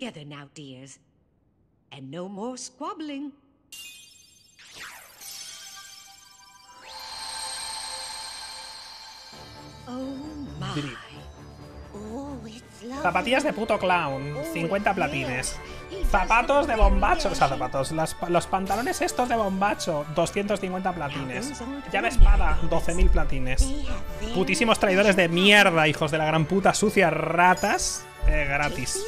Together now, dears. And no more squabbling. Oh my. Oh, it's lovely. Zapatillas de puto clown, 50 platines. Zapatos de bombacho, o sea, zapatos, las- los pantalones estos de bombacho, 250 platines. Llave espada, 12.000 platines. Putísimos traidores de mierda, hijos de la gran puta, sucias ratas, eh, gratis.